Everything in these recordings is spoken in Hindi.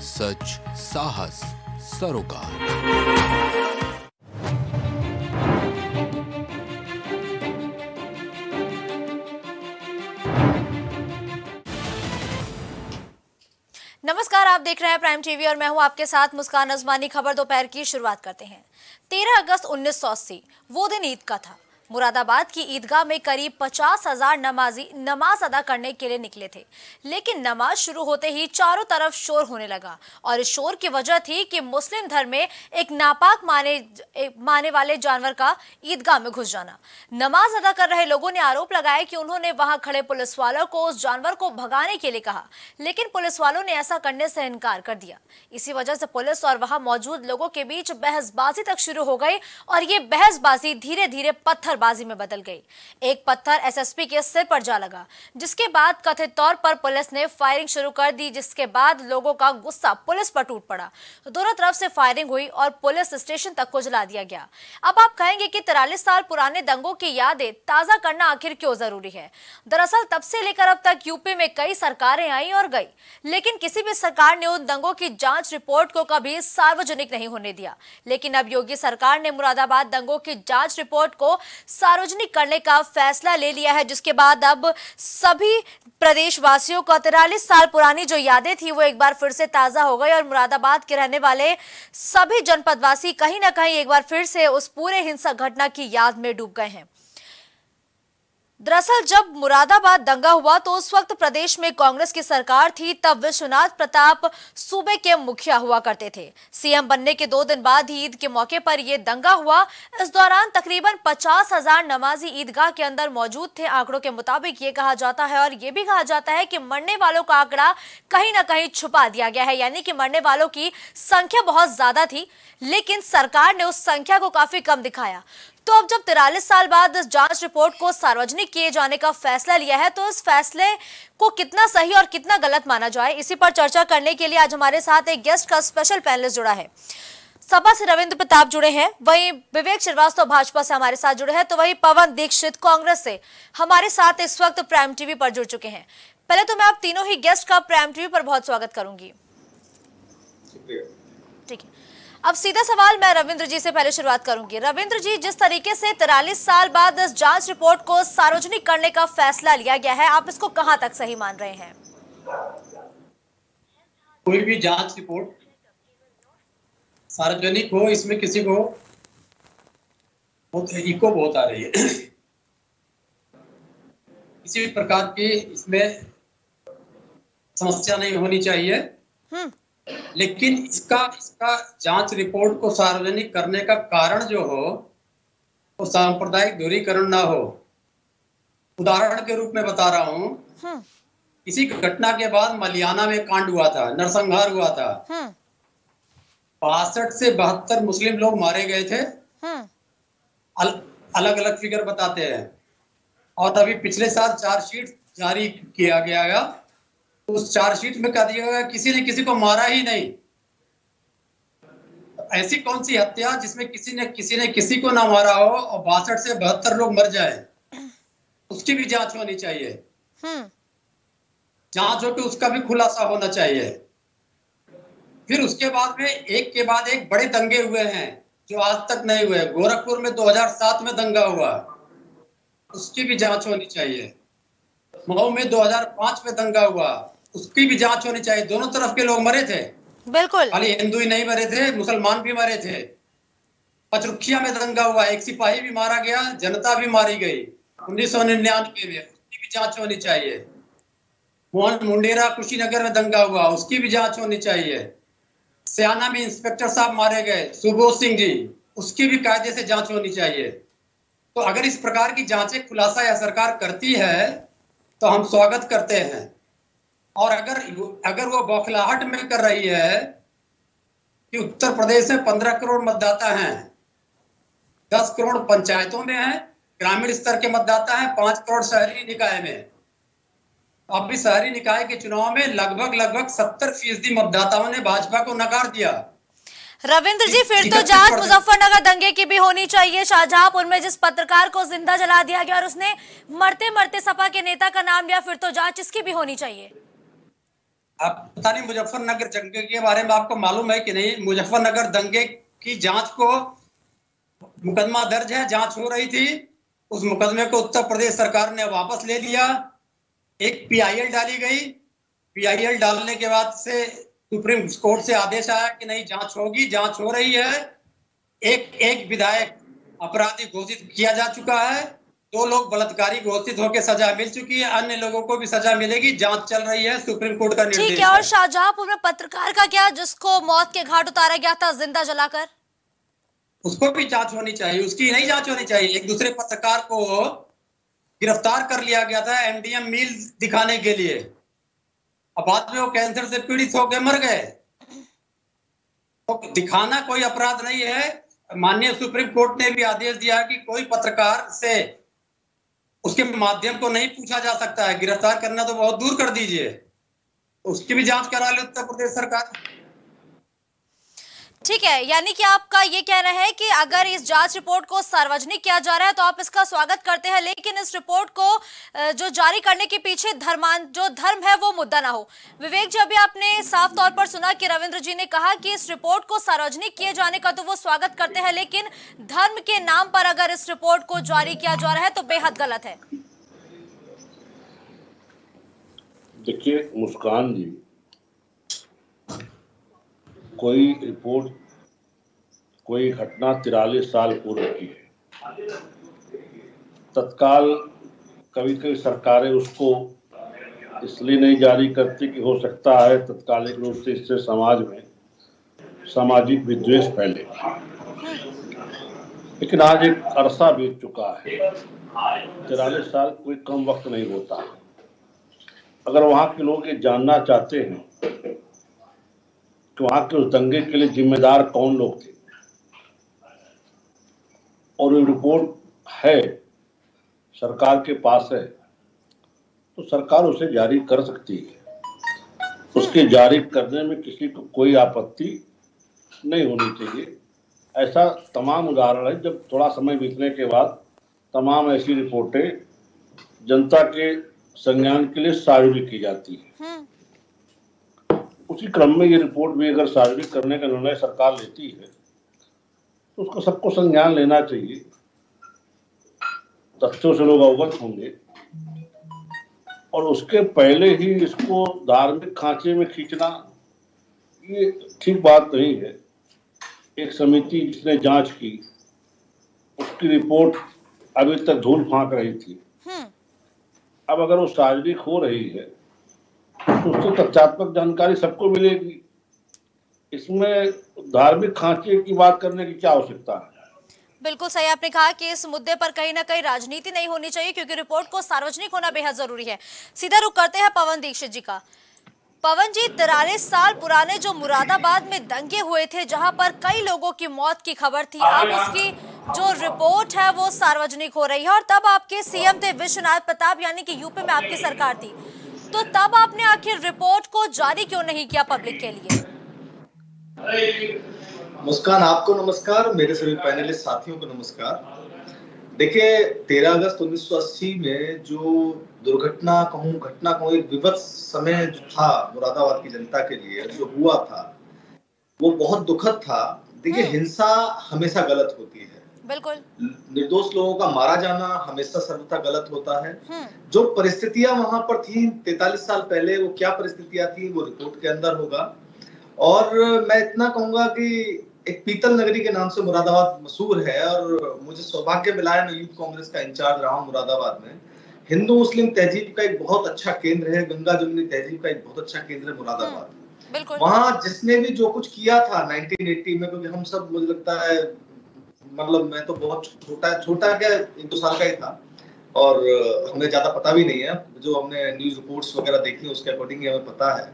सच साहस सरोकार। नमस्कार, आप देख रहे हैं प्राइम टीवी और मैं हूँ आपके साथ मुस्कान अजमानी। खबर दोपहर की शुरुआत करते हैं। 13 अगस्त 1980 वो दिन ईद का था। मुरादाबाद की ईदगाह में करीब पचास हज़ार नमाजी, नमाज़ अदा करने के लिए निकले थे। लेकिन नमाज़ शुरू होते ही चारों तरफ़ शोर होने लगा और इस शोर की वजह थी कि मुस्लिम धर्म में एक नापाक माने एक माने वाले जानवर का ईदगाह में घुस जाना। नमाज़ अदा कर रहे लोगों ने आरोप लगाया कि उन्होंने वहाँ खड़े पुलिस वालों को उस जानवर को भगाने के लिए कहा, लेकिन पुलिस वालों ने ऐसा करने से इनकार कर दिया। इसी वजह से पुलिस और वहाँ मौजूद लोगों के बीच बहसबाजी तक शुरू हो गई और ये बहसबाजी धीरे धीरे पत्थरबाजी में बदल गई। एक पत्थर एसएसपी के सिर पर जा लगा, जिसके बाद कथित तौर पर पुलिस ने फायरिंग शुरू कर दी, जिसके बाद लोगों का गुस्सा पुलिस पर टूट पड़ा। दोनों तरफ़ से फायरिंग हुई और पुलिस स्टेशन तक को जला दिया गया। अब आप कहेंगे कि तिरालीस साल पुराने दंगों की यादें ताज़ा करना आखिर क्यों ज़रूरी है? दरअसल तब से लेकर अब तक यूपी में कई सरकारें आई और गई, लेकिन किसी भी सरकार ने उन दंगों की जाँच रिपोर्ट को कभी सार्वजनिक नहीं होने दिया। लेकिन अब योगी सरकार ने मुरादाबाद दंगों की जाँच रिपोर्ट को सार्वजनिक करने का फैसला ले लिया है, जिसके बाद अब सभी प्रदेशवासियों को तिरालीस साल पुरानी जो यादें थी, वो एक बार फिर से ताज़ा हो गई और मुरादाबाद के रहने वाले सभी जनपदवासी कहीं ना कहीं एक बार फिर से उस पूरे हिंसक घटना की याद में डूब गए हैं। दरअसल, जब मुरादाबाद दंगा हुआ तो उस वक्त प्रदेश में कांग्रेस की सरकार थी, तब विश्वनाथ प्रताप सूबे के मुखिया हुआ करते थे। सीएम बनने के दो दिन बाद ही ईद के मौके पर यह दंगा हुआ। इस दौरान तकरीबन पचास हज़ार नमाजी ईदगाह के अंदर मौजूद थे। आंकड़ों के मुताबिक ये कहा जाता है और ये भी कहा जाता है कि मरने वालों का आंकड़ा कहीं ना कहीं छुपा दिया गया है, यानी कि मरने वालों की संख्या बहुत ज़्यादा थी, लेकिन सरकार ने उस संख्या को काफ़ी कम दिखाया। तो अब जब तिरालीस साल बाद इस जाँच रिपोर्ट को सार्वजनिक किए जाने का फैसला लिया है तो इस फैसले को कितना सही और कितना गलत माना जाए इसी पर चर्चा करने के लिए आज हमारे साथ एक गेस्ट का स्पेशल पैनलिस्ट जुड़ा है। सपा से रविंद्र प्रताप जुड़े हैं। वहीं विवेक श्रीवास्तव भाजपा से हमारे साथ जुड़े हैं तो वही पवन दीक्षित कांग्रेस से हमारे साथ इस वक्त प्राइम टीवी पर जुड़ चुके हैं। पहले तो मैं आप तीनों ही गेस्ट का प्राइम टीवी पर बहुत स्वागत करूँगी। ठीक है। अब सीधा सवाल मैं रविंद्र जी से पहले शुरुआत करूँगी। रविंद्र जी जिस तरीके से तिरालीस साल बाद इस जाँच रिपोर्ट को सार्वजनिक करने का फैसला लिया गया है आप इसको कहाँ तक सही मान रहे हैं? कोई भी जाँच रिपोर्ट सार्वजनिक हो इसमें किसी को बहुत इको बहुत आ रही है। किसी भी प्रकार की इसमें समस्या नहीं होनी चाहिए। हम्म। लेकिन इसका इसका जाँच रिपोर्ट को सार्वजनिक करने का कारण जो हो वो तो सांप्रदायिक दूरीकरण ना हो। उदाहरण के रूप में बता रहा हूँ। इसी घटना के बाद मलियाना में कांड हुआ था नरसंहार हुआ था। हम्म बासठ से बहत्तर मुस्लिम लोग मारे गए थे। हम्म अल, अलग अलग फिगर बताते हैं। और अभी पिछले साल चार्जशीट जारी किया गया है। उस चार्जशीट में कह दिया गया किसी ने किसी को मारा ही नहीं। ऐसी कौन सी हत्या जिसमें किसी ने किसी ने किसी को ना मारा हो और बासठ से बहत्तर लोग मर जाए? उसकी भी जाँच होनी चाहिए। हम्म। जाँच हो के उसका भी खुलासा होना चाहिए। फिर उसके बाद में एक के बाद एक बड़े दंगे हुए हैं जो आज तक नहीं हुए। गोरखपुर में 2007 में दंगा हुआ। उसकी भी जाँच होनी चाहिए। मऊ में 2005 में दंगा हुआ। उसकी भी जाँच होनी चाहिए। दोनों तरफ़ के लोग मरे थे। बिल्कुल। खाली हिंदू ही नहीं मरे थे मुसलमान भी मरे थे। पचरुखिया में दंगा हुआ एक सिपाही भी मारा गया जनता भी मारी गई। उन्नीस सौ निन्यानवे में उसकी भी जाँच होनी चाहिए। मोहन मुंडेरा कुशीनगर में दंगा हुआ उसकी भी जाँच होनी चाहिए। सियाना में इंस्पेक्टर साहब मारे गए सुबोध सिंह जी उसकी भी कायदे से जाँच होनी चाहिए। तो अगर इस प्रकार की जांचें खुलासा या सरकार करती है तो हम स्वागत करते हैं। और अगर अगर वो बौखलाहट में कर रही है कि उत्तर प्रदेश में पंद्रह करोड़ मतदाता हैं दस करोड़ पंचायतों में हैं ग्रामीण स्तर के मतदाता हैं पाँच करोड़ शहरी निकाय में। अब भी शहरी निकाय के चुनाव में लगभग लगभग सत्तर फ़ीसदी मतदाताओं ने भाजपा को नकार दिया। रविंद्र जी फिर तो जाँच मुजफ्फरनगर दंगे की भी होनी चाहिए। शाहजहांपुर में जिस पत्रकार को ज़िंदा जला दिया गया और उसने मरते मरते सपा के नेता का नाम लिया फिर तो जाँच इसकी भी होनी चाहिए। आप पता नहीं मुजफ्फरनगर दंगे के बारे में आपको मालूम है कि नहीं? मुजफ्फरनगर दंगे की जाँच को मुकदमा दर्ज है, जाँच हो रही थी। उस मुकदमे को उत्तर प्रदेश सरकार ने वापस ले लिया। एक पीआईएल डाली गई। पीआईएल डालने के बाद से सुप्रीम कोर्ट से आदेश आया कि नहीं, जाँच होगी, जाँच हो रही है। एक एक विधायक अपराधी घोषित किया जा चुका है। दो लोग बलात्कारी घोषित होकर सजा मिल चुकी है अन्य लोगों को भी सजा मिलेगी जाँच चल रही है सुप्रीम कोर्ट का निर्देश ठीक है और शाहजहांपुर में पत्रकार का क्या जिसको मौत के घाट उतारा गया था ज़िंदा जलाकर? उसको भी जाँच होनी चाहिए उसकी नहीं जाँच होनी चाहिए एक दूसरे पत्रकार को गिरफ़्तार कर लिया गया था एमडीएम मील दिखाने के लिए। अब बाद में वो कैंसर से पीड़ित होकर मर गए। तो दिखाना कोई अपराध नहीं है। माननीय सुप्रीम कोर्ट ने भी आदेश दिया कि कोई पत्रकार से उसके माध्यम को नहीं पूछा जा सकता है। गिरफ़्तार करना तो बहुत दूर कर दीजिए। उसकी भी जाँच करा ले उत्तर प्रदेश सरकार। ठीक है, यानी कि आपका ये कहना है कि अगर इस जाँच रिपोर्ट को सार्वजनिक किया जा रहा है तो आप इसका स्वागत करते हैं, लेकिन इस रिपोर्ट को जो जारी करने के पीछे धर्मान, जो धर्म है वो मुद्दा ना हो। विवेक जी, अभी आपने साफ़ तौर पर सुना कि रविंद्र जी ने कहा कि इस रिपोर्ट को सार्वजनिक किए जाने का तो वो स्वागत करते हैं, लेकिन धर्म के नाम पर अगर इस रिपोर्ट को जारी किया जा रहा है तो बेहद गलत है। देखिए, मुस्कान जी कोई रिपोर्ट, कोई घटना तिरालीस साल पूर्व की है। तत्काल कभी कभी सरकारें उसको इसलिए नहीं जारी करती कि हो सकता है तत्कालिक रूप से इससे समाज में सामाजिक विद्वेष फैले। लेकिन आज एक अरसा बीत चुका है। तिरालीस साल कोई कम वक्त नहीं होता। अगर वहाँ के लोग ये जानना चाहते हैं कि वहाँ के उस दंगे के लिए जिम्मेदार कौन लोग थे? और ये रिपोर्ट है, सरकार के पास है तो सरकार उसे जारी कर सकती है। उसके जारी करने में किसी को कोई आपत्ति नहीं होनी चाहिए। ऐसा तमाम उदाहरण है, जब थोड़ा समय बीतने के बाद तमाम ऐसी रिपोर्टें जनता के संज्ञान के लिए सार्वजनिक की जाती है। हम्म। उसी क्रम में ये रिपोर्ट भी अगर सार्वजनिक करने का निर्णय सरकार लेती है तो उसको सबको संज्ञान लेना चाहिए। तथ्यों से लोग अवगत होंगे। और उसके पहले ही इसको धार्मिक खांचे में खींचना ये ठीक बात नहीं है। एक समिति जिसने जाँच की उसकी रिपोर्ट अभी तक धूल फांक रही थी। हम्म। अब अगर वो सार्वजनिक हो रही है उससे तथ्यात्मक जानकारी सबको मिलेगी। इसमें धार्मिक खांचे की बात करने की क्या आवश्यकता है? बिल्कुल सही आपने कहा कि इस मुद्दे पर कहीं ना कहीं राजनीति नहीं होनी चाहिए क्योंकि रिपोर्ट को सार्वजनिक होना बेहद ज़रूरी है। सीधा रुख करते हैं पवन दीक्षित जी का। पवन जी तिरालीस साल पुराने जो मुरादाबाद में दंगे हुए थे जहाँ पर कई लोगों की मौत की खबर थी अब उसकी जो रिपोर्ट है वो सार्वजनिक हो रही है। और तब आपके सीएम थे विश्वनाथ प्रताप यानी कि यूपी में आपकी सरकार थी। तो तब आपने आखिर रिपोर्ट को जारी क्यों नहीं किया पब्लिक के लिए? मुस्कान आपको नमस्कार मेरे सभी पैनलिस्ट साथियों को नमस्कार। देखिए 13 अगस्त 1980 में जो दुर्घटना कहूँ घटना कहूँ एक विवत समय जो था मुरादाबाद की जनता के लिए जो हुआ था वो बहुत दुखद था। देखिए हम्म। हिंसा हमेशा गलत होती है। बिल्कुल। निर्दोष लोगों का मारा जाना हमेशा सर्वथा गलत होता है। हम्म। जो परिस्थितियाँ वहाँ पर थी तैतालीस साल पहले वो क्या परिस्थितियाँ थी वो रिपोर्ट के अंदर होगा। और मैं इतना कहूँगा कि एक पीतल नगरी के नाम से मुरादाबाद मशहूर है और मुझे सौभाग्य मिला है मैं यूथ कांग्रेस का इंचार्ज रहा हूँ मुरादाबाद में। हिंदू मुस्लिम तहजीब का एक बहुत अच्छा केंद्र है गंगा जमुनी तहजीब का एक बहुत अच्छा केंद्र है मुरादाबाद। हम्म, वहाँ जिसने भी जो कुछ किया था 1980 में क्योंकि हम सब मुझे लगता है मतलब मैं तो बहुत छोटा छोटा क्या एक दो साल का ही था। और हमें ज़्यादा पता भी नहीं है। जो हमने न्यूज़ रिपोर्ट्स वगैरह देखी उसके अकॉर्डिंग हमें पता है।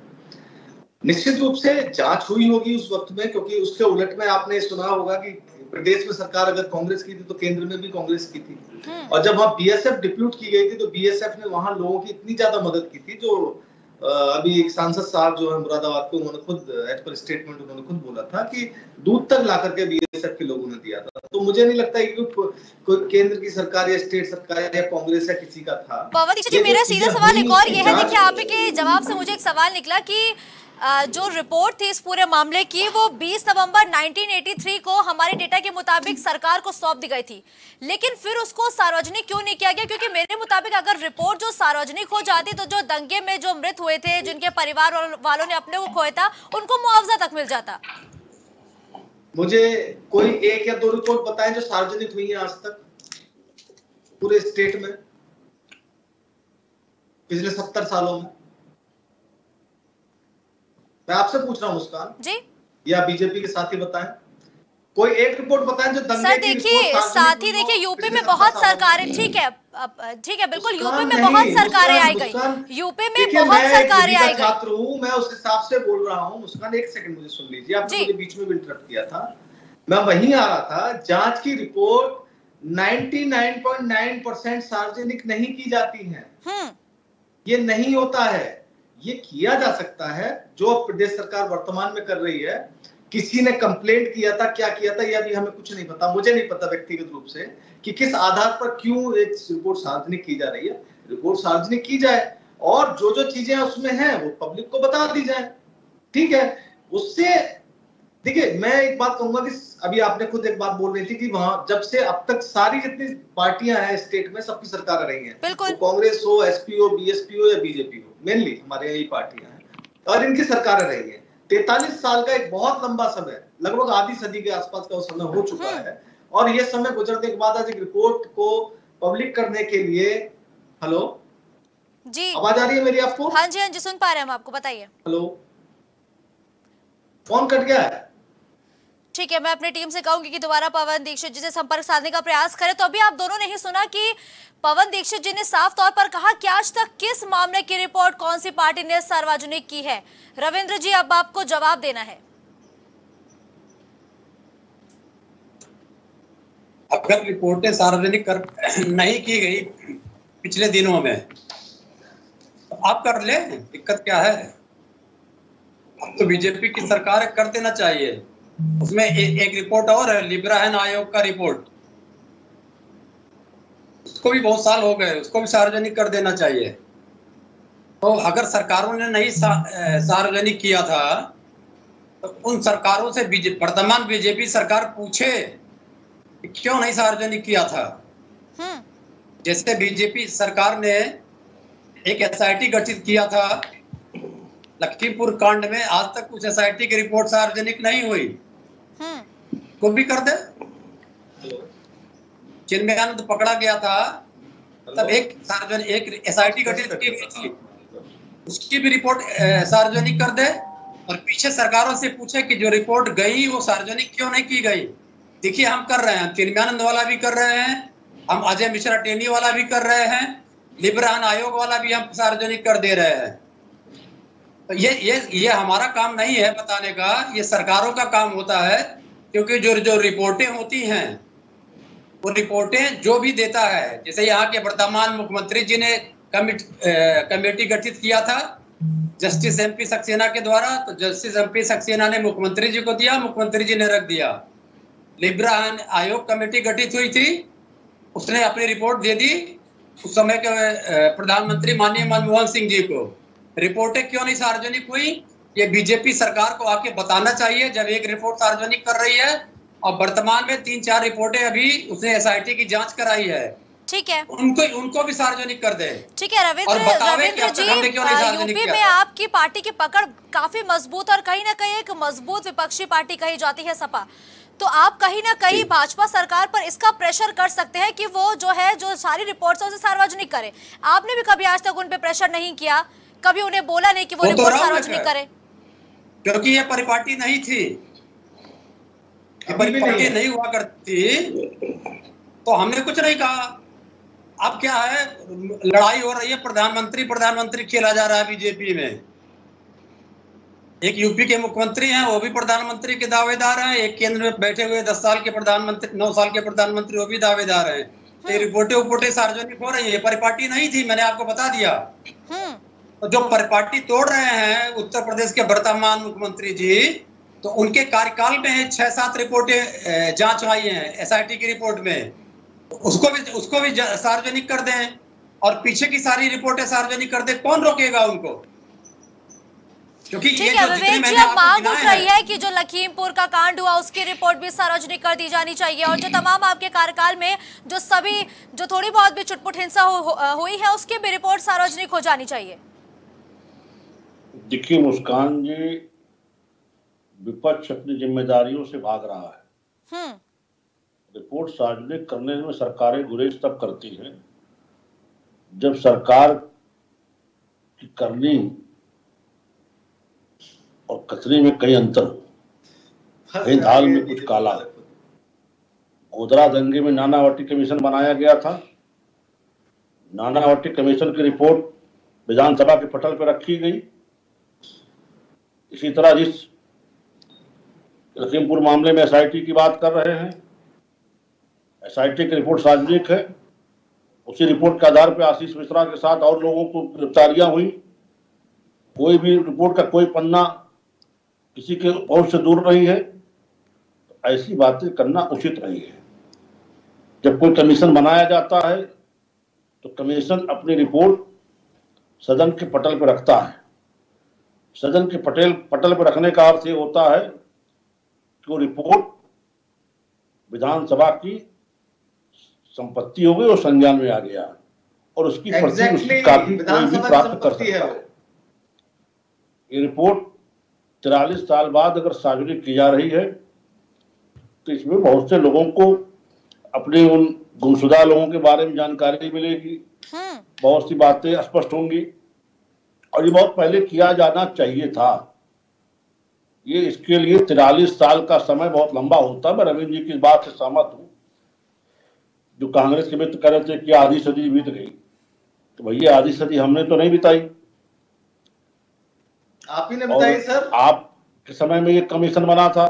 निश्चित रूप से जाँच हुई होगी उस वक्त में क्योंकि उसके उलट में आपने सुना होगा कि प्रदेश में सरकार अगर कांग्रेस की थी तो केंद्र में भी कांग्रेस की थी। हम्म। और जब वहाँ बीएसएफ डिप्यूट की गई थी तो बीएसएफ ने वहाँ लोगों की इतनी ज़्यादा मदद की थी जो अभी एक सांसद साहब जो है मुरादाबाद को उन्होंने खुद एज पर स्टेटमेंट उन्होंने खुद बोला था कि दूध तक ला करके बीएसएफ के लोगों ने दिया था। तो मुझे नहीं लगता कि कोई केंद्र की सरकार या स्टेट सरकार या कांग्रेस या किसी का था। मेरा सीधा सवाल एक और ये है देखिए आपके जवाब से मुझे एक सवाल निकला कि जो रिपोर्ट थी इस पूरे मामले की, वो 20 नवंबर 1983 को हमारे डेटा के मुताबिक सरकार को सौंप दी गई थी। लेकिन फिर उसको सार्वजनिक क्यों नहीं किया गया? क्योंकि मेरे मुताबिक अगर रिपोर्ट जो सार्वजनिक हो जाती तो जो दंगे में जो मृत हुए थे, जिनके परिवार वालों ने अपने को खोया था, उनको मुआवजा तक मिल जाता। मुझे कोई एक या दो रिपोर्ट बताएँ जो सार्वजनिक हुई है आज तक? पूरे स्टेट में? पिछले सत्तर सालों में? मैं आपसे पूछ रहा हूँ मुस्कान। जी। या बीजेपी के साथी बताएँ। कोई एक रिपोर्ट बताएँ जो दंगे सर देखिए साथ ही देखिए यूपी में बहुत। सरकारें ठीक है ठीक है बिल्कुल यूपी में बहुत सरकारें आई गई। यूपी में बहुत सरकारें आई गई। छात्र हूँ मैं उस हिसाब से बोल रहा हूँ। मुस्कान एक सेकंड मुझे सुन लीजिए आपने मुझे बीच में इंटरप्ट किया था। मैं वहीं आ रहा था जाँच की रिपोर्ट 99.9 परसेंट सार्वजनिक नहीं की जाती है। हम्म। ये नहीं होता है। ये किया जा सकता है, जो प्रदेश सरकार वर्तमान में कर रही है, किसी ने कंप्लेंट किया था, क्या किया था यह भी हमें कुछ नहीं पता, मुझे नहीं पता व्यक्तिगत रूप से कि किस आधार पर क्यों एक रिपोर्ट सार्वजनिक की जा रही है। रिपोर्ट सार्वजनिक की जाए, और जो जो चीज़ें उसमें हैं, वो पब्लिक को बता दी जाए। ठीक है, उससे देखिए मैं एक बात कहूँगा कि अभी आपने खुद एक बात बोल रही थी कि वहाँ जब से अब तक सारी जितनी पार्टियाँ हैं स्टेट में सबकी सरकार रही हैं। बिल्कुल। कांग्रेस हो एसपी हो बीएसपी हो या बीजेपी हो मेनली हमारे यही पार्टियाँ हैं और इनकी सरकार रही हैं। तैतालीस साल का एक बहुत लंबा समय लगभग आधी सदी के आसपास का वो समय हो चुका हम्म। है और ये समय गुजरने के बाद आज एक रिपोर्ट को पब्लिक करने के लिए हेलो जी। आवाज़ आ रही है मेरी आपको? हाँ जी हाँ जी सुन पा रहे हैं हम आपको बताइए। हेलो फ़ोन कट गया है? ठीक है, मैं अपनी टीम से कहूँगी कि दोबारा पवन दीक्षित जी से संपर्क साधने का प्रयास करें। तो अभी आप दोनों ने ही सुना कि पवन दीक्षित जी ने साफ़ तौर पर कहा कि आज तक किस मामले की रिपोर्ट, कौन सी पार्टी ने सार्वजनिक की है? रविंद्र जी, अब आपको जवाब देना है। अगर रिपोर्टें सार्वजनिक कर नहीं की गई पिछले दिनों में तो आप कर ले, दिक्कत क्या है? अब तो बीजेपी की सरकार कर देना चाहिए। उसमें ए, एक रिपोर्ट और है लिब्राहन आयोग का रिपोर्ट उसको भी बहुत साल हो गए उसको भी सार्वजनिक कर देना चाहिए। तो अगर सरकारों ने नहीं सा, सार्वजनिक किया था तो उन सरकारों से बीजे वर्तमान बीजेपी सरकार पूछे क्यों नहीं सार्वजनिक किया था? हम्म। जैसे बीजेपी सरकार ने एक एसआईटी गठित किया था लखीमपुर कांड में आज तक कुछ एसआईटी की रिपोर्ट सार्वजनिक नहीं हुई। हम्म को भी कर दे। चिन्मयानंद पकड़ा गया था। तब एक सार्वजनिक एक एसआईटी गठित की गई थी उसकी भी रिपोर्ट सार्वजनिक कर दे। और पीछे सरकारों से पूछे कि जो रिपोर्ट गई वो सार्वजनिक क्यों नहीं की गई? देखिए हम कर रहे हैं। चिन्मयानंद वाला भी कर रहे हैं। हम अजय मिश्रा टेनी वाला भी कर रहे हैं। लिब्रान आयोग वाला भी हम सार्वजनिक कर दे रहे हैं। तो ये ये ये हमारा काम नहीं है बताने का। ये सरकारों का काम होता है। क्योंकि जो जो रिपोर्टें होती हैं, वो रिपोर्टें जो भी देता है, जैसे यहाँ के वर्तमान मुख्यमंत्री जी ने कमिट गठित किया था, जस्टिस एमपी सक्सेना के द्वारा तो जस्टिस एमपी सक्सेना ने मुख्यमंत्री जी को दिया, मुख्यमंत्री जी ने रख दिया। लिब्रा आयोग कमेटी गठित हुई थी, उसने अपनी रिपोर्ट दे दी, उस समय के प्रधानमंत्री माननीय मनमोहन सिंह जी को। रिपोर्टें क्यों नहीं सार्वजनिक हुई? ये बीजेपी सरकार को आके बताना चाहिए जब एक रिपोर्ट सार्वजनिक कर रही है और वर्तमान में तीन चार रिपोर्टें अभी उसने एसआईटी की जाँच कराई है। ठीक है। उनको उनको भी सार्वजनिक कर दे। ठीक है रविंद्र रविंद्र जी यूपी में आपकी पार्टी की पकड़ काफ़ी मज़बूत और कहीं ना कहीं एक मज़बूत विपक्षी पार्टी कही जाती है सपा। तो आप कहीं ना कहीं भाजपा सरकार पर इसका प्रेशर कर सकते हैं कि वो जो है जो सारी रिपोर्ट्स है उसे सार्वजनिक करे। आपने भी कभी आज तक उन पे प्रेशर नहीं किया? कभी उन्हें बोला नहीं कि वो वो तो रिपोर्ट सार्वजनिक करे? क्योंकि ये परिपाटी नहीं थी। परिपाटी नहीं हुआ करती तो हमने कुछ नहीं कहा। अब क्या है? लड़ाई हो रही है प्रधानमंत्री प्रधानमंत्री खेला जा रहा है बीजेपी में। एक यूपी के मुख्यमंत्री हैं वो भी प्रधानमंत्री के दावेदार हैं। एक केंद्र में बैठे हुए दस साल के प्रधानमंत्री नौ साल के प्रधानमंत्री वो भी दावेदार हैं। ये रिपोर्टें उपोर्टें सार्वजनिक हो रही है। परिपाटी नहीं थी मैंने आपको बता दिया। हम्म तो जो परिपाटी तोड़ रहे हैं उत्तर प्रदेश के वर्तमान मुख्यमंत्री जी तो उनके कार्यकाल में छह सात रिपोर्टें जाँच आई हैं एसआईटी की रिपोर्ट में। उसको भी उसको भी सार्वजनिक कर दें और पीछे की सारी रिपोर्टें सार्वजनिक कर दें कौन रोकेगा उनको? ठीक है जो विवेक जी अब मांग उठ रही है। कि जो लखीमपुर का कांड हुआ उसकी रिपोर्ट भी सार्वजनिक कर दी जानी चाहिए और जो तमाम आपके कार्यकाल में जो सभी जो थोड़ी बहुत भी चुटपुट हिंसा हुई है उसकी भी रिपोर्ट सार्वजनिक हो जानी चाहिए। देखिए मुस्कान जी विपक्ष अपनी जिम्मेदारियों से भाग रहा है। हम्म। रिपोर्ट सार्वजनिक करने में सरकारें गुरेज तब करती हैं जब सरकार की करनी और कथनी में कई अंतर हो। कहीं दाल में कुछ काला है। गोधरा दंगे में नानावटी कमीशन बनाया गया था। नानावटी कमीशन की रिपोर्ट विधानसभा के पटल पर रखी गई। इसी तरह जिस लखीमपुर मामले में एसआईटी की बात कर रहे हैं एसआईटी की रिपोर्ट सार्वजनिक है। उसी रिपोर्ट के आधार पर आशीष मिश्रा के साथ और लोगों को गिरफ्तारियाँ हुई। कोई भी रिपोर्ट का कोई पन्ना किसी के पहुँच से दूर नहीं है। तो ऐसी बातें करना उचित नहीं है। जब कोई कमीशन बनाया जाता है तो कमीशन अपनी रिपोर्ट सदन के पटल पर रखता है। सदन के पटेल पटल पर रखने का अर्थ ये होता है कि वो रिपोर्ट विधानसभा की संपत्ति हो गई और संज्ञान में आ गया और उसकी प्रति उसकी कापी कोई भी प्राप्त कर सकता है। ये रिपोर्ट तिरालीस साल बाद अगर सार्वजनिक की जा रही है तो इसमें बहुत से लोगों को अपने उन गुमशुदा लोगों के बारे में जानकारी मिलेगी। हम्म। बहुत सी बातें स्पष्ट होंगी। और ये बहुत पहले किया जाना चाहिए था। ये इसके लिए तिरालीस साल का समय बहुत लंबा होता है मैं रविंद्र जी की इस बात से सहमत हूँ। जो कांग्रेस के मित्र कह रहे थे कि आधी सदी बीत गई तो भैया आधी सदी हमने तो नहीं बिताई। आप ही ने बताई सर। आप के समय में ये कमीशन बना था।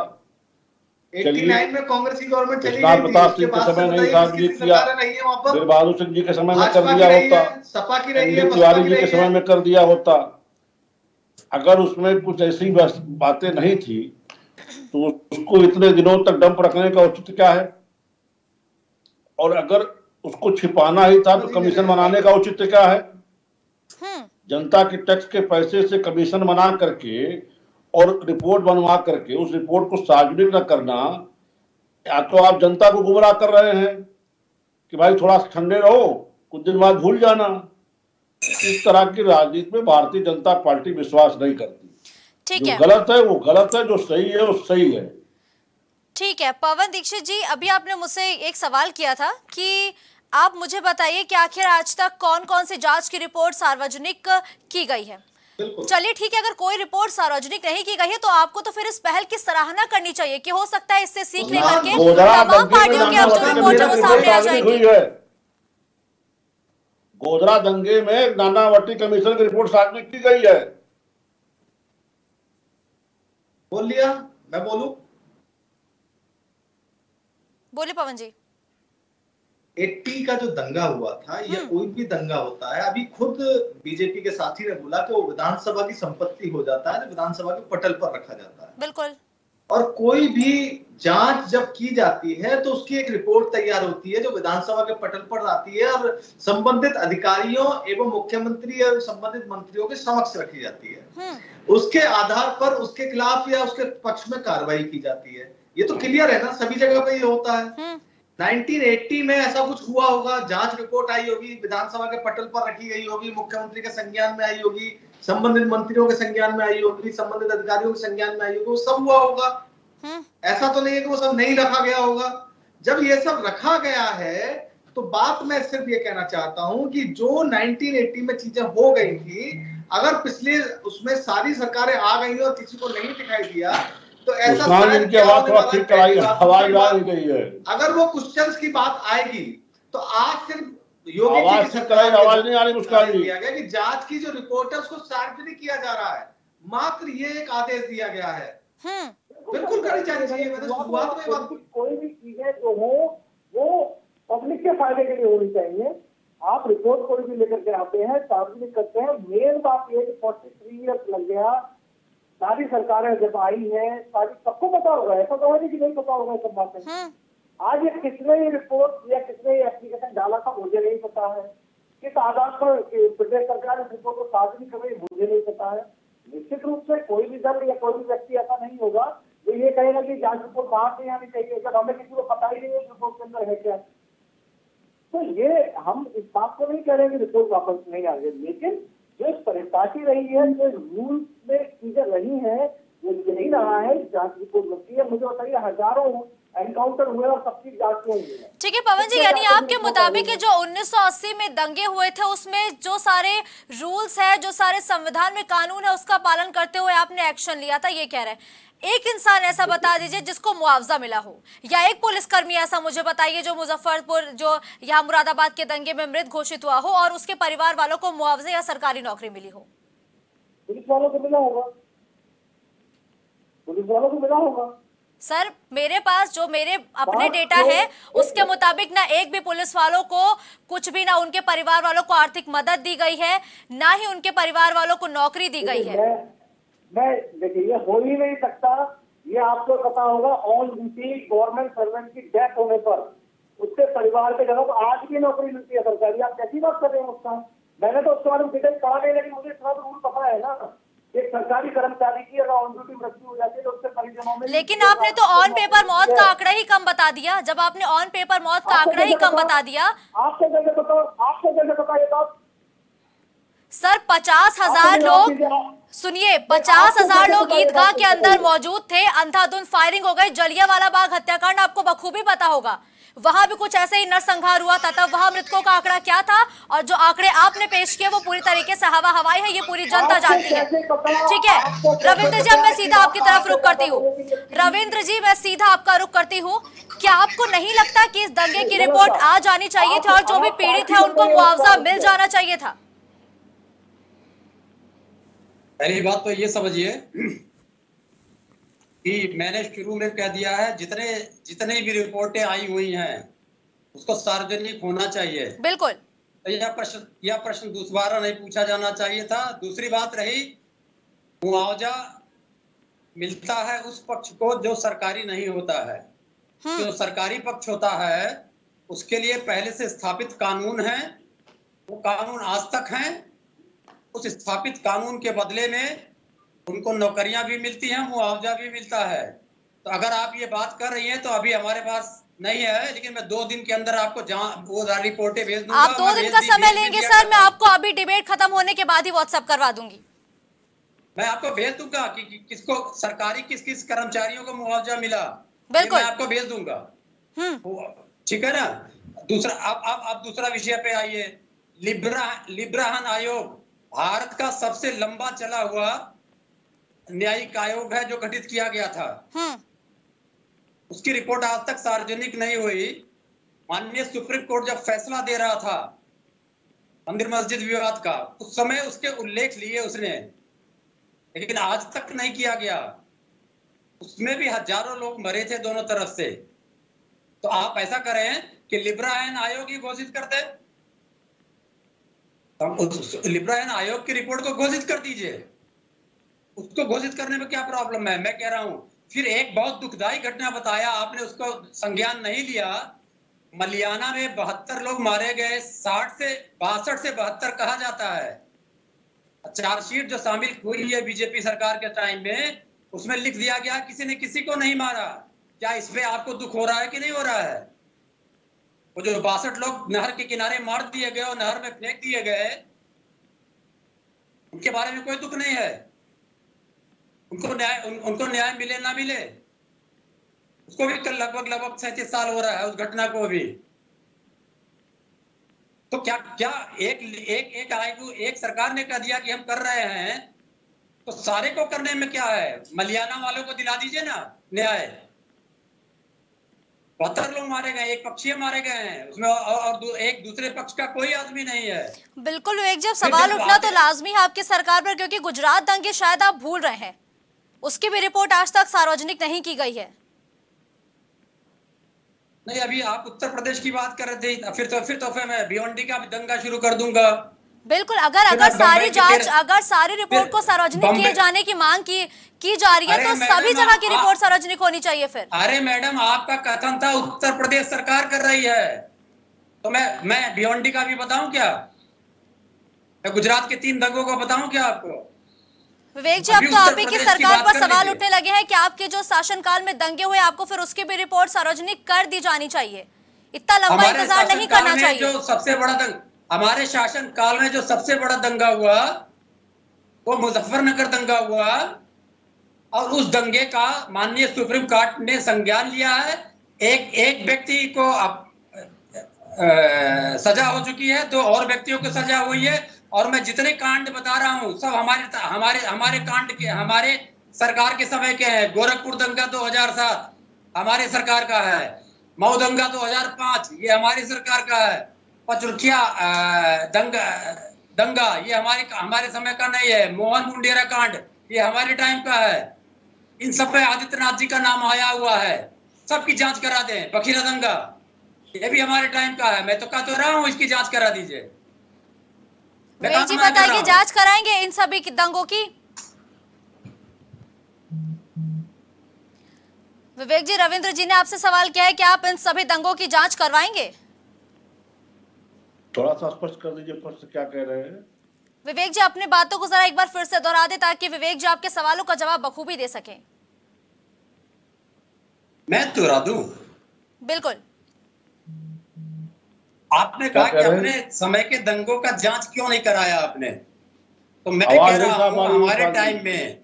89 में कांग्रेस की गवर्नमेंट चली गई थी उसके बाद समय नहीं बताइए सार्वजनिक किया। सरकारें रही है वहाँ पर। वीर बहादुर सिंह जी के समय में कर दिया होता। सपा की रही है तिवारी जी के समय में कर दिया होता। अगर उसमें कुछ ऐसी बातें नहीं थी तो उसको इतने दिनों तक डंप रखने का औचित्य क्या है? और अगर उसको छिपाना ही था तो कमीशन बनाने का औचित्य क्या है? हम्म। जनता के टैक्स के पैसे से कमीशन बना करके और रिपोर्ट बनवा करके उस रिपोर्ट को सार्वजनिक न करना या तो आप जनता को गुमराह कर रहे हैं कि भाई थोड़ा ठंडे रहो कुछ दिन बाद भूल जाना। इस तरह की राजनीति में भारतीय जनता पार्टी विश्वास नहीं करती। ठीक है। गलत है वो गलत है जो सही है वो सही है। ठीक है पवन दीक्षित जी अभी आपने मुझसे एक सवाल किया था कि आप मुझे बताइए कि आखिर आज तक कौन कौन सी जाँच की रिपोर्ट सार्वजनिक की गई है? चलिए ठीक है अगर कोई रिपोर्ट सार्वजनिक नहीं की गई है तो आपको तो फिर इस पहल की सराहना करनी चाहिए कि हो सकता है इससे सीख लेकर के गोधरा तमाम पार्टियों की अब जो रिपोर्ट है। वो सामने आ जाएगी। गोधरा दंगे में नानावटी कमीशन की रिपोर्ट सार्वजनिक की गई है। बोल लिया मैं बोलू? बोले पवन जी। 80 का जो दंगा हुआ था या हम्म। कोई भी दंगा होता है अभी खुद बीजेपी के साथी ने बोला कि वो विधानसभा की संपत्ति हो जाता है विधानसभा के पटल पर रखा जाता है। बिल्कुल। और कोई भी जाँच जब की जाती है तो उसकी एक रिपोर्ट तैयार होती है जो विधानसभा के पटल पर आती है और संबंधित अधिकारियों एवं मुख्यमंत्री और संबंधित मंत्रियों के समक्ष रखी जाती है। हम्म। उसके आधार पर उसके खिलाफ या उसके पक्ष में कार्रवाई की जाती है। ये तो क्लियर है ना? सभी जगह पे ये होता है। हम्म। 1980 में ऐसा कुछ हुआ होगा जाँच रिपोर्ट आई होगी विधानसभा के पटल पर रखी गई होगी मुख्यमंत्री के संज्ञान में आई होगी संबंधित मंत्रियों के संज्ञान में आई होगी संबंधित अधिकारियों के संज्ञान में आई होगी वो सब हुआ होगा। हम्म। ऐसा तो नहीं है कि वो सब नहीं रखा गया होगा। जब ये सब रखा गया है तो बात मैं सिर्फ़ ये कहना चाहता हूँ कि जो 1980 में चीज़ें हो गई थी अगर पिछले उसमें सारी सरकारें आ गई और किसी को नहीं दिखाई दिया तो ऐसा उस्मान शायद जी की क्या आवाज़ थोड़ा ठीक कराई दूसरी आ गई है। अगर वो क्वेश्चन की बात आएगी तो आज सिर्फ़ योगी जी आवाज़ की ठीक कराई आवाज़ नहीं आ रही मुस्कान जी। दिया गया कि जाँच की जो रिपोर्ट है उसको सार्वजनिक किया जा रहा है मात्र ये एक आदेश दिया गया है। हम्म। बिल्कुल करनी चाहिए मैंने शुरुआत में बात कोई भी चीज़ें जो हो वो पब्लिक के फ़ायदे के लिए होनी चाहिए। आप रिपोर्ट कोई भी लेकर के आते हैं सार्वजनिक करते हैं। मेन बात ये कि फोर्टी थ्री ईयर्स लग गया सारी सरकारें जब आई हैं सारी सबको पता होगा ऐसा तो है नहीं कि नहीं पता होगा सब बातें। हम्म आज ये किसने ये रिपोर्ट या किसने ये एप्लीकेशन डाला था मुझे नहीं पता है। किस आधार पर प्रदेश सरकार इस रिपोर्ट को सार्वजनिक कर रही मुझे नहीं पता है। निश्चित रूप से कोई भी दल या कोई भी व्यक्ति ऐसा नहीं होगा जो ये कहेगा कि जाँच रिपोर्ट बाहर नहीं आनी चाहिए जब हमें किसी को पता ही नहीं है रिपोर्ट के अंदर है क्या। तो ये हम इस बात को नहीं कह रहे कि रिपोर्ट वापस नहीं आ गई लेकिन जो परिपाटी रही है जो रूल में चीज़ें रही है वो यही रहा है जाँच रिपोर्ट लगती है। मुझे बताइए हज़ारों एनकाउंटर हुए और सबकी जाँच नहीं हुई है। ठीक है पवन जी यानी आपके मुताबिक जो 1980 में दंगे हुए थे उसमें जो सारे रूल्स है जो सारे संविधान में कानून है उसका पालन करते हुए आपने एक्शन लिया था ये कह रहे हैं। एक इंसान ऐसा बता दीजिए जिसको मुआवजा मिला हो। या एक पुलिसकर्मी ऐसा मुझे बताइए जो मुजफ्फरपुर जो यहाँ मुरादाबाद के दंगे में मृत घोषित हुआ हो और उसके परिवार वालों को मुआवजे या सरकारी नौकरी मिली हो। पुलिस वालों को मिला होगा। पुलिस वालों को मिला होगा। सर मेरे पास जो मेरे अपने डेटा तो- है उसके मुताबिक ना एक भी पुलिस वालों को कुछ भी ना उनके परिवार वालों को आर्थिक मदद दी गई है ना ही उनके परिवार वालों को नौकरी दी गई है। मैं देखिए ये हो ही नहीं सकता। ये आपको पता होगा ऑन ड्यूटी गवर्नमेंट सर्वेंट की डेथ होने पर। उसके परिवार के जनों को आज भी नौकरी मिलती है सरकारी आप कैसी बात कर रहे हैं उसका? मैंने तो उसके बारे में डिटेल पढ़ा नहीं लेकिन मुझे इतना तो रूल पता है ना। एक सरकारी कर्मचारी की अगर ऑन ड्यूटी मृत्यु हो जाती है तो उसके परिजनों में लेकिन आपने तो ऑन पेपर मौत का आंकड़ा ही कम बता दिया। जब आपने ऑन पेपर मौत का आंकड़ा ही कम बता दिया। आपको कैसे पता? आपको कैसे पता ये बात? सर पचास हज़ार लोग सुनिए पचास हज़ार लोग ईदगाह के अंदर मौजूद थे अंधाधुंध फायरिंग हो गई जलियांवाला बाग हत्याकांड आपको बखूबी पता होगा। वहाँ भी कुछ ऐसे ही नरसंहार हुआ था तब वहाँ मृतकों का आंकड़ा क्या था? और जो आंकड़े आपने पेश किए वो पूरी तरीके से हवा हवाई है ये पूरी जनता जानती है। ठीक है? रविंद्र जी अब मैं सीधा आपकी तरफ़ रुख करती हूँ। रविंद्र जी मैं सीधा आपका रुख करती हूँ। क्या आपको नहीं लगता कि इस दंगे की रिपोर्ट आ जानी चाहिए थी और जो भी पीड़ित है उनको मुआवजा मिल जाना चाहिए था? पहली बात तो ये समझिए कि मैंने शुरू में कह दिया है जितने जितनी भी रिपोर्टें आई हुई हैं उसको सार्वजनिक होना चाहिए। बिल्कुल। तो यह प्रश्न यह प्रश्न दोबारा नहीं पूछा जाना चाहिए था। दूसरी बात रही मुआवजा मिलता है उस पक्ष को जो सरकारी नहीं होता है। जो सरकारी पक्ष होता है उसके लिए पहले से स्थापित कानून है वो कानून आज तक हैं उस स्थापित कानून के बदले में उनको नौकरियाँ भी मिलती हैं मुआवजा भी मिलता है। तो अगर आप ये बात कर रही हैं तो अभी हमारे पास नहीं है लेकिन मैं दो दिन के अंदर आपको जहाँ वो रिपोर्टें भेज दूँगा आप दो दिन का समय लेंगे सर मैं आपको अभी डिबेट खत्म होने के बाद ही व्हाट्सएप करवा दूँगी। मैं आपको भेज दूँगा कि, कि किसको सरकारी किस किस कर्मचारियों को मुआवजा मिला बिल्कुल। मैं आपको भेज दूँगा। हम्म। ठीक है ना? दूसरा आप आप आप दूसरा विषय पे आइए। लिब्रा लिब्राहन आयोग भारत का सबसे लंबा चला हुआ न्यायिक आयोग है जो गठित किया गया था। हम्म। उसकी रिपोर्ट आज तक सार्वजनिक नहीं हुई। माननीय सुप्रीम कोर्ट जब फैसला दे रहा था मंदिर मस्जिद विवाद का उस समय उसके उल्लेख लिए उसने। लेकिन आज तक नहीं किया गया। उसमें भी हज़ारों लोग मरे थे दोनों तरफ़ से। तो आप ऐसा करें कि लिब्रायन आयोग ही घोषित कर दे। लिब्रायन आयोग की रिपोर्ट को घोषित कर दीजिए। उसको घोषित करने में क्या प्रॉब्लम है? मैं कह रहा हूँ, फिर एक बहुत दुखदायी घटना बताया, आपने उसको संज्ञान नहीं लिया। मलियाना में बहत्तर लोग मारे गए, साठ से बासठ से बहत्तर कहा जाता है। चार्जशीट जो शामिल हुई है बीजेपी सरकार के टाइम में, उसमें लिख दिया गया, किसी ने किसी को नहीं मारा। क्या इस पे आपको दुख हो रहा है कि नहीं हो रहा है? वो जो बासठ लोग नहर के किनारे मार दिए गए और नहर में फेंक दिए गए उनके बारे में कोई दुख नहीं है। उनको न्याय उन, उनको न्याय मिले ना मिले उसको भी कल लगभग लगभग सैंतीस साल हो रहा है उस घटना को भी। तो क्या क्या एक एक एक आयोग एक सरकार ने कह दिया कि हम कर रहे हैं तो सारे को करने में क्या है? मलियाना वालों को दिला दीजिए ना न्याय। बहत्तर लोग मारे गए एक पक्षीय मारे गए हैं। उसमें और, और दू, एक दूसरे पक्ष का कोई आदमी नहीं है। बिल्कुल एक जब सवाल उठना तो लाजमी है आपकी सरकार पर क्योंकि गुजरात दंगे शायद आप भूल रहे हैं। उसकी भी रिपोर्ट आज तक सार्वजनिक नहीं की गई है। नहीं अभी आप उत्तर प्रदेश की बात कर रहे थे फिर तो फिर तो फिर मैं भिवंडी का दंगा शुरू कर दूँगा। बिल्कुल अगर अगर सारी जाँच अगर सारी रिपोर्ट को सार्वजनिक किए जाने की मांग की की जा रही है तो सभी जगह की रिपोर्ट सार्वजनिक होनी चाहिए फिर। अरे मैडम आपका कथन था उत्तर प्रदेश सरकार कर रही है। तो मैं मैं भिवंडी का भी बताऊँ क्या? मैं गुजरात के तीन दंगों को बताऊँ क्या आपको? विवेक जी अब तो आप ही की सरकार पर सवाल उठने लगे हैं कि आपके जो शासनकाल में दंगे हुए आपको फिर उसकी भी रिपोर्ट सार्वजनिक कर दी जानी चाहिए। इतना लंबा इंतज़ार नहीं करना चाहिए। जो सबसे बड़ा दंग हमारे शासन काल में जो सबसे बड़ा दंगा हुआ, वो मुजफ्फरनगर दंगा हुआ और उस दंगे का माननीय सुप्रीम कोर्ट ने संज्ञान लिया है। एक एक व्यक्ति को अब सजा हो चुकी है, दो और व्यक्तियों को सजा हुई है और मैं जितने कांड बता रहा हूँ, सब हमारे हमारे हमारे कांड के, हमारे सरकार के समय के हैं। गोरखपुर दंगा 2007 हमारे सरकार का है, मऊ दंगा 2005 ये हमारी सरकार का है। पचरुखिया दंगा दंगा ये हमारे हमारे समय का नहीं है। मोहन मुंडेरा कांड ये हमारे टाइम का है। इन सब पे आदित्यनाथ जी का नाम आया हुआ है। सबकी जाँच करा दें बखीरा दंगा। ये भी हमारे टाइम का है। मैं तो कह तो रहा हूँ इसकी जाँच करा दीजिए। जी बताइए जाँच कराएँगे इन सभी दंगों की? विवेक जी रविंद्र जी ने आपसे सवाल किया है कि आप इन सभी दंगों की जाँच करवाएँगे? थोड़ा सा स्पष्ट कर दीजिए प्रश्न क्या कह रहे हैं? विवेक जी अपने बातों को जरा एक बार फिर से दोहरा दे ताकि विवेक जी आपके सवालों का जवाब बखूबी दे सके। मैं दोहरा दूँ? बिल्कुल। आपने कहा कि अपने समय के दंगों का जाँच क्यों नहीं कराया आपने? तो मैं कह रहा हूँ हमारे टाइम में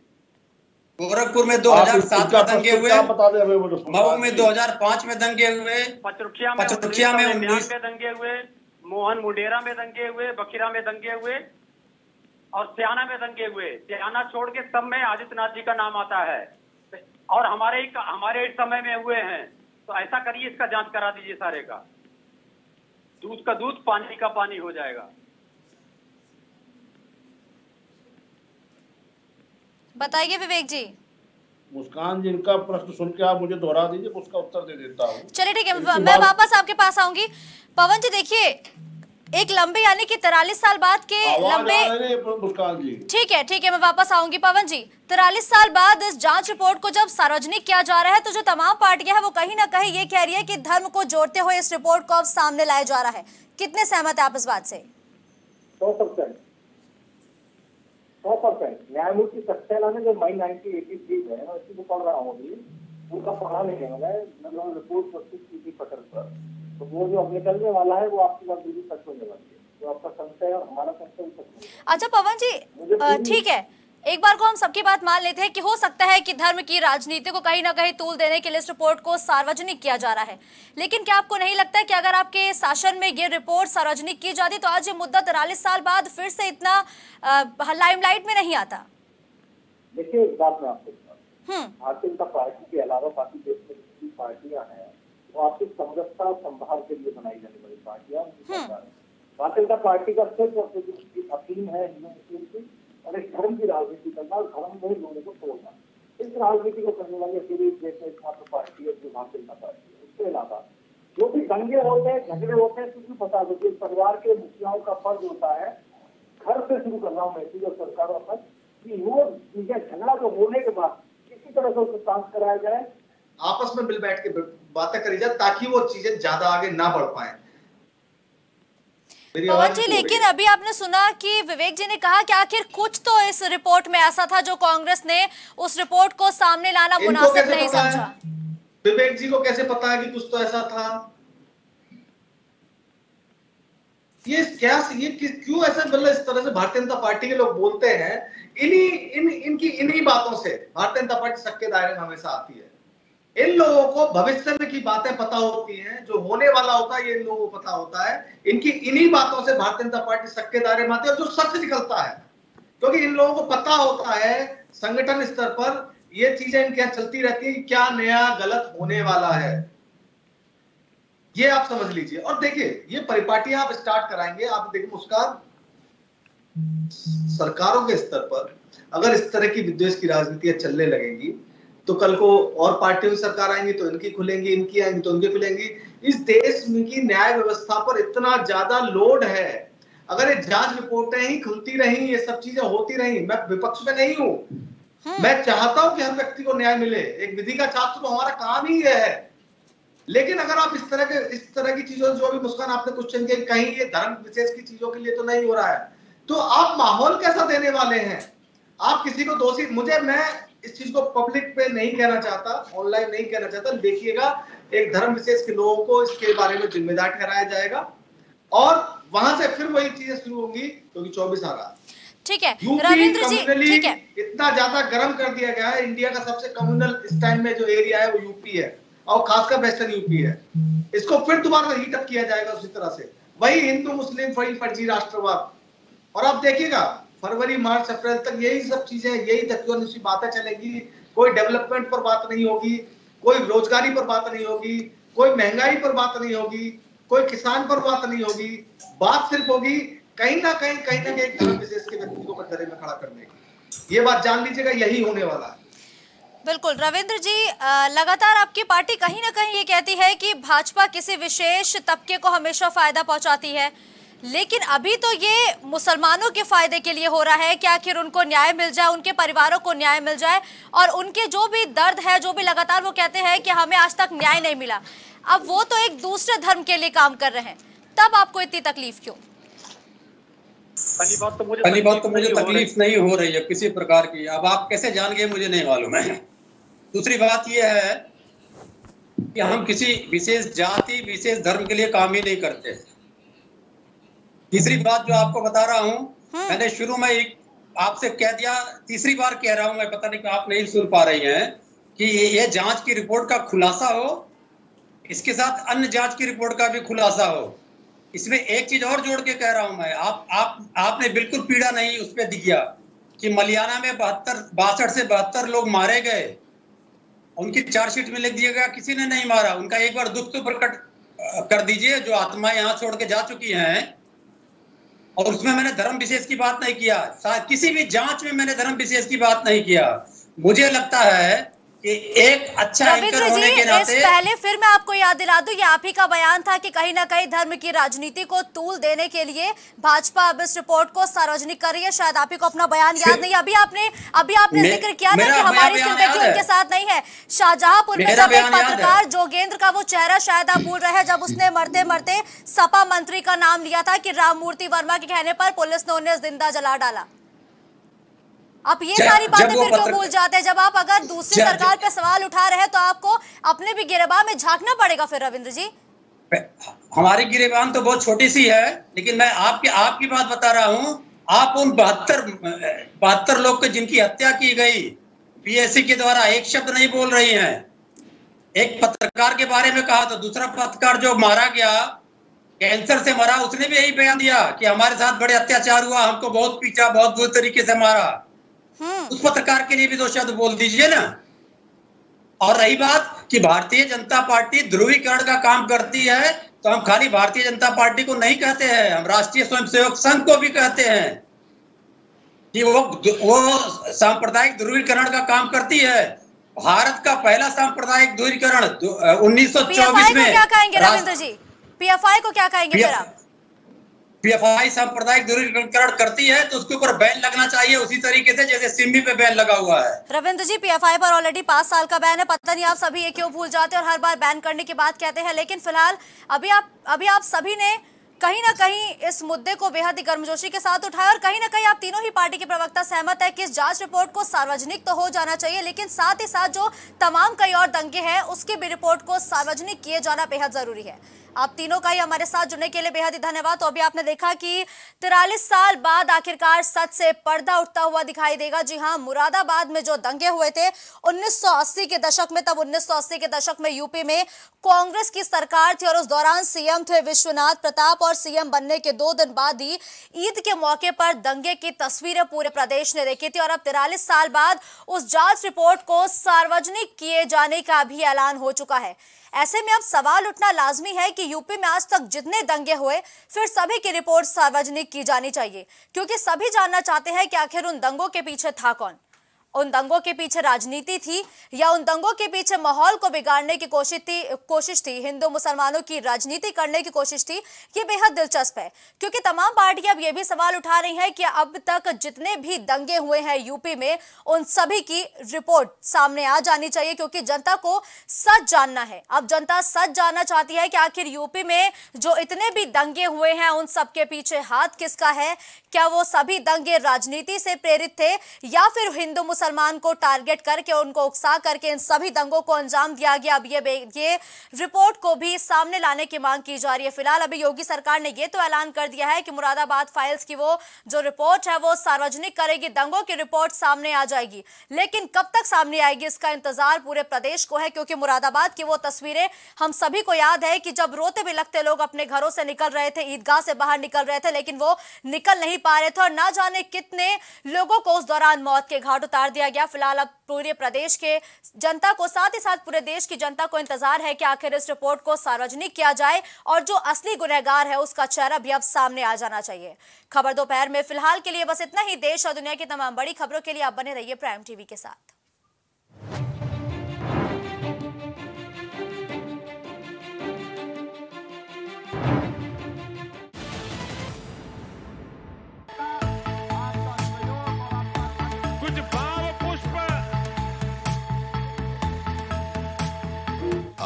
गोरखपुर में आप 2007 इनका में दंगे हुए क्या बता दें हमें वो जो मऊ में सुना 2005 में दंगे हुए पचरुखिया में उन्नीस- में दंगे हुए मोहन मुंडेरा में दंगे हुए, बखीरा में दंगे हुए और सियाना में दंगे हुए। सियाना छोड़ के सब में आदित्यनाथ जी का नाम आता है। और हमारे ही हमारे इस समय में हुए हैं। तो ऐसा करिए, इसका जाँच करा दीजिए सारे का। दूध का दूध, पानी का पानी हो जाएगा। बताइए विवेक जी। मुस्कान जी इनका प्रश्न सुन के आप मुझे दोहरा दीजिए उसका उत्तर दे देता हूँ। चलिए ठीक है मैं वापस आपके पास आऊँगी। पवन जी देखिए एक लंबे यानी कि तिरालीस साल बाद के लंबे मुस्कान जी। ठीक है ठीक है मैं वापस आऊँगी पवन जी। तिरालीस साल बाद इस जाँच रिपोर्ट को जब सार्वजनिक किया जा रहा है तो जो तमाम पार्टियाँ हैं वो कहीं ना कहीं ये कह रही है कि धर्म को जोड़ते हुए इस रिपोर्ट को अब सामने लाया जा रहा है। कितने सहमत है आप इस बात से? सौ परसेंट। सौ परसेंट न्यायमूर्ति सक्सेना ने जो मई नाइनटीन एटी थ्री में मैं इसी को पढ़ रहा हूँ अभी। उनका पढ़ा नहीं है मैंने रिपोर्ट प्रस्तुत की थी पटल पर। तो वो जो अब निकलने वाला है वो आपकी बात बिल्कुल सच होने वाली है। जो आपका संशय है और हमारा संशय सच अच्छा पवन जी ठीक है। एक बार को हम सबकी बात मान लेते हैं कि हो सकता है कि धर्म की राजनीति को कहीं ना कहीं तूल देने के लिए इस रिपोर्ट को सार्वजनिक किया जा रहा है लेकिन क्या आपको नहीं लगता है कि अगर आपके शासन में ये रिपोर्ट सार्वजनिक की जाती तो आज ये मुद्दा तिरालीस साल बाद फिर से इतना लाइमलाइट में नहीं आता देखिए एक बात मैं आपको। हम्म भारतीय जनता पार्टी के अलावा बाकी देश में जितनी पार्टियाँ हैं वो आपकी समरसता और संभाल के लिए बनाई जाने वाली पार्टियाँ हम्म। भारतीय जनता पार्टी का सिर्फ़ अफीम है हिंदू मुस्लिम की एक धर्म की राजनीति करना और धर्म में लोगों को तोड़ना। इस राजनीति को करने वाली अकेली देश में एकमात्र पार्टी है, जो भारतीय जनता पार्टी है। उसके अलावा जो भी दंगे होते हैं, झगड़े होते हैं, कुछ भी पता होती परिवार के मुखियाओं का फ़र्ज़ होता है, घर से शुरू कर रहा हूँ मैसेज और सरकारों पर, कि वो ये झगड़ा जो होने के बाद किसी तरह से उसको शांत कराया जाए। आपस में मिल बैठ के बातें करी जाए, ताकि वो चीज़ें ज़्यादा आगे ना बढ़ पाए। पवन जी लेकिन अभी आपने सुना कि विवेक जी ने कहा कि आखिर कुछ तो इस रिपोर्ट में ऐसा था जो कांग्रेस ने उस रिपोर्ट को सामने लाना मुनासिब नहीं समझा। विवेक जी को कैसे पता है कि कुछ तो ऐसा था? ये क्या ये क्यों ऐसा मतलब इस तरह से भारतीय जनता पार्टी के लोग बोलते हैं? इन्हीं इन इनकी इन्हीं बातों से भारतीय जनता पार्टी सबके दायरे में हमेशा आती है। इन लोगों को भविष्य की बातें पता होती हैं, जो होने वाला होता है, ये इन लोगों को पता होता है। इनकी इन्हीं बातों से भारतीय जनता पार्टी सबके दायरे में आती है जो सच निकलता है। क्योंकि इन लोगों को पता होता है, संगठन स्तर पर ये चीज़ें इनके यहाँ चलती रहती है क्या नया गलत होने वाला है। ये आप समझ लीजिए। और देखिए, ये परिपाटियाँ आप स्टार्ट कराएँगे, आप देखिए मुस्कान, सरकारों के स्तर पर अगर इस तरह की विद्वेष की राजनीतियाँ चलने लगेंगी तो कल को और पार्टियों की सरकार आएँगी तो इनकी खुलेंगी इनकी आएँगी तो उनकी खुलेंगी। इस देश की न्याय व्यवस्था पर इतना ज़्यादा लोड है। अगर ये जाँच रिपोर्टें ही खुलती रही ये सब चीज़ें होती रही मैं विपक्ष में नहीं हूँ। मैं चाहता हूँ कि हर व्यक्ति को न्याय मिले। एक विधि का छात्र तो हमारा काम ही है। लेकिन अगर आप इस तरह के इस तरह की चीज़ों जो अभी मुस्कान आपने क्वेश्चन किया कहीं ये धर्म विशेष की चीज़ों के लिए तो नहीं हो रहा है तो आप माहौल कैसा देने वाले हैं? आप किसी को दोषी मुझे मैं इस चीज़ को पब्लिक पे नहीं कहना चाहता ऑनलाइन नहीं कहना चाहता देखिएगा एक धर्म विशेष के लोगों को इसके बारे में जिम्मेदार ठहराया जाएगा। और वहाँ से फिर वही चीज़ें शुरू होंगी क्योंकि चौबीस आ रहा ठीक है रविंद्र जी ठीक है। इतना ज़्यादा गर्म कर दिया गया है इंडिया का सबसे कम्युनल इस टाइम में जो एरिया है वो यूपी है। और खासकर वेस्टर्न यूपी है। इसको फिर दोबारा हीट अप किया जाएगा उसी तरह से। वही हिंदू मुस्लिम फर्जी राष्ट्रवाद। और आप देखिएगा फरवरी, मार्च, अप्रैल तक यही सब चीज़ें, यही तत्वनिष्ठी बातें चलेगी। कोई डेवलपमेंट पर बात नहीं होगी, कोई रोजगारी पर बात नहीं होगी, कोई महँगाई पर बात नहीं होगी, कोई किसान पर बात नहीं होगी। बात सिर्फ़ होगी कहीं ना कहीं कहीं ना कहीं धर्म विशेष के व्यक्ति को कटघरे में खड़ा करने की। ये बात जान लीजिएगा, यही होने वाला है। बिल्कुल। रविंद्र जी लगातार आपकी पार्टी कहीं ना कहीं ये कहती है कि भाजपा किसी विशेष तबके को हमेशा फ़ायदा पहुंचाती है। लेकिन अभी तो ये मुसलमानों के फ़ायदे के लिए हो रहा है कि आखिर उनको न्याय मिल जाए उनके परिवारों को न्याय मिल जाए और उनके जो भी दर्द है जो भी लगातार वो कहते हैं कि हमें आज तक न्याय नहीं मिला। अब वो तो एक दूसरे धर्म के लिए काम कर रहे हैं। तब आपको इतनी तकलीफ़ क्यों? पहली बात तो मुझे पहली बात तो मुझे हो। तकलीफ़ नहीं हो रही है किसी प्रकार की। अब आप कैसे जान गए मुझे नहीं मालूम है। दूसरी बात यह है कि हम किसी विशेष जाति विशेष धर्म के लिए काम ही नहीं करते। तीसरी बात जो आपको बता रहा हूँ मैंने शुरू में एक आपसे कह दिया तीसरी बार कह रहा हूँ मैं पता नहीं कि आप नहीं सुन पा रही हैं कि ये ये जाँच की रिपोर्ट का खुलासा हो इसके साथ अन्य जाँच की रिपोर्ट का भी खुलासा हो। इसमें एक चीज़ और जोड़ के कह रहा हूँ मैं आप आप आपने बिल्कुल पीड़ा नहीं उस पर दिया कि मलियाना में बहत्तर बासठ से बहत्तर लोग मारे गए उनकी चार्जशीट में लिख दिया गया किसी ने नहीं मारा उनका एक बार दुख तो प्रकट कर दीजिए जो आत्माएँ यहाँ छोड़ के जा चुकी हैं और उसमें मैंने धर्म विशेष की बात नहीं किया। किसी भी जाँच में मैंने धर्म विशेष की बात नहीं किया। मुझे लगता है कि एक अच्छा एंकर रविंद्र जी होने के इस नाते पहले फिर मैं आपको याद दिला दूँ ये आप ही का बयान था कि कहीं ना कहीं धर्म की राजनीति को तूल देने के लिए भाजपा अब इस रिपोर्ट को सार्वजनिक कर रही है। शायद आप ही को अपना बयान याद नहीं अभी आपने अभी आपने ज़िक्र किया था कि हमारी सिंपैथी उनके साथ नहीं है। शाहजहांपुर में जब एक। पत्रकार जोगेंद्र का वो चेहरा शायद आप भूल रहे हैं जब उसने मरते मरते सपा मंत्री का नाम लिया था कि राममूर्ति वर्मा के कहने पर पुलिस ने उन्हें ज़िंदा जला डाला। आप ये सारी बातें फिर क्यों भूल जाते हैं? जब आप अगर दूसरी सरकार पे सवाल उठा रहे हैं तो आपको अपने भी गिरबान में झांकना पड़ेगा फिर रविंद्र जी। हमारी गिरेबान तो बहुत छोटी सी है लेकिन मैं आपकी आपकी बात बता रहा हूँ। आप उन बहत्तर बहत्तर लोग को जिनकी हत्या की गई पीएससी के द्वारा एक शब्द नहीं बोल रही हैं। एक पत्रकार के बारे में कहा तो दूसरा पत्रकार जो मारा गया कैंसर से मरा उसने भी यही बयान दिया कि हमारे साथ बड़े अत्याचार हुआ हमको बहुत पीछा बहुत बुरी तरीके से मारा। उस पत्रकार के लिए भी दो शब्द बोल दीजिए ना। और रही बात कि भारतीय जनता पार्टी ध्रुवीकरण का काम करती है तो हम खाली भारतीय जनता पार्टी को नहीं कहते हैं हम राष्ट्रीय स्वयंसेवक संघ को भी कहते हैं। कि वो वो सांप्रदायिक ध्रुवीकरण का काम करती है। भारत का पहला सांप्रदायिक ध्रुवीकरण उन्नीस सौ पीएफआई चौबीस को में क्या कहेंगे रविंद्र जी? पीएफआई को क्या कहेंगे फिर आप? पीएफआई सांप्रदायिक ध्रुवीकरण करती है तो उसके ऊपर बैन लगना चाहिए उसी तरीके से जैसे सिम्बी पे बैन लगा हुआ है। रविंद्र जी पीएफआई पर ऑलरेडी पाँच साल का बैन है, पता नहीं आप सभी ये क्यों भूल जाते हैं और हर बार बैन करने की बात कहते हैं, लेकिन फ़िलहाल अभी आप अभी आप सभी ने कहीं ना कहीं इस मुद्दे को बेहद ही गर्मजोशी के साथ उठाया और कहीं ना कहीं आप तीनों ही पार्टी के प्रवक्ता सहमत है कि इस जाँच रिपोर्ट को सार्वजनिक तो हो जाना चाहिए, लेकिन साथ ही साथ जो तमाम कई और दंगे हैं, उसकी भी रिपोर्ट को सार्वजनिक किए जाना बेहद ज़रूरी है। आप तीनों का ही हमारे साथ जुड़ने के लिए बेहद ही धन्यवाद। तो अभी आपने देखा कि तिरालीस साल बाद आखिरकार सच से पर्दा उठता हुआ दिखाई देगा। जी हाँ मुरादाबाद में जो दंगे हुए थे 1980 के दशक में, तब 1980 के दशक में यूपी में कांग्रेस की सरकार थी और उस दौरान सीएम थे विश्वनाथ प्रताप और सीएम बनने के दो दिन बाद ही ईद के मौके पर दंगे की तस्वीरें पूरे प्रदेश ने देखी थी और अब तिरालीस साल बाद उस जाँच रिपोर्ट को सार्वजनिक किए जाने का भी ऐलान हो चुका है। ऐसे में अब सवाल उठना लाजमी है कि यूपी में आज तक जितने दंगे हुए, फिर सभी की रिपोर्ट सार्वजनिक की जानी चाहिए, क्योंकि सभी जानना चाहते हैं कि आखिर उन दंगों के पीछे था कौन। उन दंगों के पीछे राजनीति थी या उन दंगों के पीछे माहौल को बिगाड़ने की कोशिश थी कोशिश थी, हिंदू मुसलमानों की राजनीति करने की कोशिश थी, ये बेहद दिलचस्प है। क्योंकि तमाम पार्टियाँ अब ये भी सवाल उठा रही हैं कि अब तक जितने भी दंगे हुए हैं यूपी में, उन सभी की रिपोर्ट सामने आ जानी चाहिए क्योंकि जनता को सच जानना है। अब जनता सच जानना चाहती है कि आखिर यूपी में जो इतने भी दंगे हुए हैं, उन सबके पीछे हाथ किसका है? क्या वो सभी दंगे राजनीति से प्रेरित थे या फिर हिंदू मुसलमान को टारगेट करके उनको उकसा करके इन सभी दंगों को अंजाम दिया गया। अब ये ये रिपोर्ट को भी सामने लाने की मांग की जा रही है। फ़िलहाल अभी योगी सरकार ने ये तो ऐलान कर दिया है कि मुरादाबाद फाइल्स की वो जो रिपोर्ट है, वो सार्वजनिक करेगी। दंगों की रिपोर्ट सामने आ जाएगी। लेकिन कब तक सामने आएगी, इसका इंतज़ार पूरे प्रदेश को है, क्योंकि मुरादाबाद की वो तस्वीरें हम सभी को याद है कि जब रोते भी लगते लोग अपने घरों से निकल रहे थे, ईदगाह से बाहर निकल रहे थे, लेकिन वो निकल नहीं पा रहे थे और ना जाने कितने लोगों को उस दौरान मौत के घाट उतार दिया गया। फ़िलहाल अब पूरे प्रदेश के जनता को, साथ ही साथ पूरे देश की जनता को इंतज़ार है कि आखिर इस रिपोर्ट को सार्वजनिक किया जाए और जो असली गुनहगार है उसका चेहरा भी अब सामने आ जाना चाहिए। खबर दोपहर में। फ़िलहाल के लिए बस इतना ही। देश और दुनिया की तमाम बड़ी खबरों के लिए आप बने रहिए प्राइम टीवी के साथ।